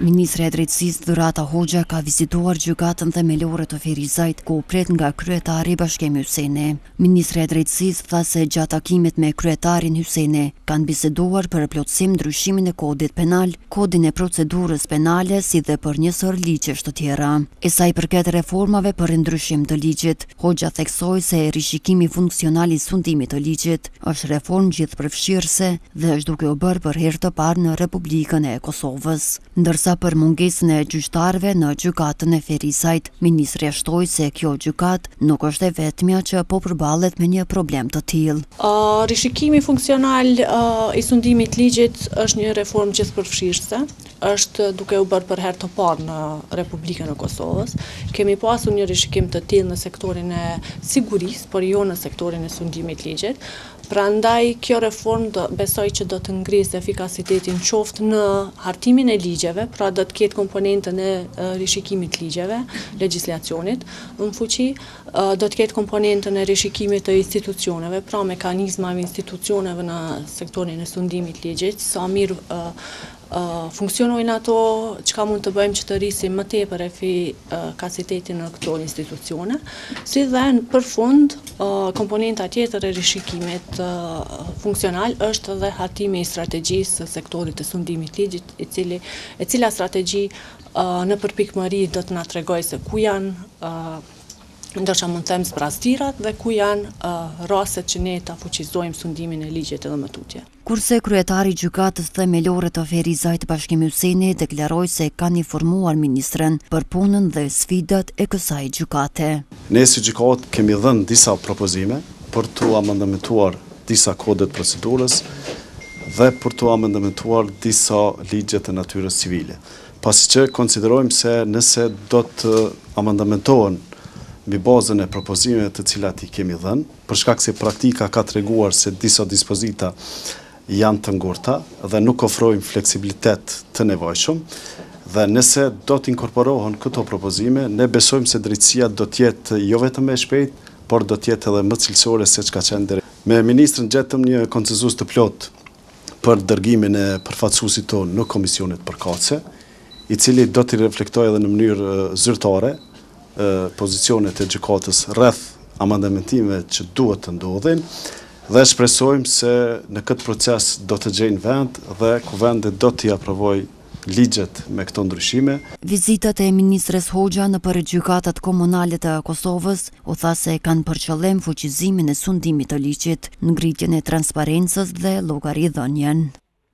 Ministrja e Drejtësisë, Dhurata Hoxha ka vizituar Gjykatën Themelore të Ferizajt, ku u pret nga kryetari Bashkim Hyseni. Ministrja e Drejtësisë tha se gjatë takimit me kryetarin Hyseni kanë biseduar për plotësim ndryshimin e Kodit Penal, Kodin e Procedurës Penale si dhe për një sërë ligjesh të tjera. E sa i përket reformave për ndryshim të ligjit, Hoxha theksoi se rishikimi funksional i sundimit të ligjit është reformë gjithëpërfshirëse dhe është duke u bërë për herë të parë në Republikën e Kosovës. Ndërsa për mungesën e gjyqtarëve në Gjykatën e Ferizajt, ministrja shtoi se kjo gjykatë nuk është e vetmja që po përballet me një problem të tillë. Rishikimi funksional i sundimit ligjit është një reformë gjithëpërfshirëse është duke u bërë për herë të parë në Republikën e Kosovës. Kemi pasur një rishikim të tillë në sektorin e sigurisë, por jo në sektorin e sundimit ligjit. Prandaj kjo reformë besoj që do të ngrisë efikasitetin qoftë në hartimin e ligjeve, pra do të ketë komponentën e rishikimit ligjeve, legjislacionit në fuqi, do të ketë komponentën e rishikimit të institucioneve, pra mekanizmave e institucioneve në sektorin e sundimit ligjit, sa mirë funksionojnë ato, çka mund të bëjmë që të rrisim më tepër efikasitetin në këto institucione, si dhe në për fund, komponenta tjetër e rishikimit funksional është dhe hartimi i strategjisë së sektorit të sundimit ligjit, i cili, e cila strategji me përpikëri do të na tregojë se ku janë ndoshta mund të them zbrazëtirat dhe ku janë rastet që ne ta fuqizojmë sundimin e ligjit edhe më tutje. Kurse kryetari i Gjykatës Themelore të Ferizajt Bashkim Hyseni deklaroi se kanë informuar ministren për punën dhe sfidat e kësaj gjykate. Ne si gjykatë kemi dhënë disa propozime për t'u amendamentuar disa kodet procedurës dhe për t'u amendamentuar disa ligje të natyrës civile, pasi që konsiderojmë se nëse do të amendamentohen mbi bazën e propozimeve të cilat i kemi dhënë, për shkak se praktika ka treguar se disa dispozita janë të ngurta dhe nuk ofrojnë fleksibilitet të nevojshëm dhe nëse do të inkorporohen këto propozime, ne besojmë se drejtësia do të jetë jo vetëm më e shpejtë, por do të jetë edhe më cilësore seç ka qenë deri më tani. Me ministren gjetëm një konsensus të plotë për dërgimin e përfaqësuesit tonë në komisionet përkatëse. i cili do t'i reflektojë edhe në mënyrë zyrtare pozicionet e Gjykatës rreth amandamentimeve që duhet të ndodhin dhe shpresojmë se në këtë proces do të gjejnë vend dhe Kuvendi do t'i aprovojë ligjet me këto ndryshime. Vizitat e ministres Hoxha nëpër gjykatat komunale të Kosovës u tha se kanë për qëllim fuqizimin e sundimit të ligjit, ngritjen e transparencës dhe llogaridhënien.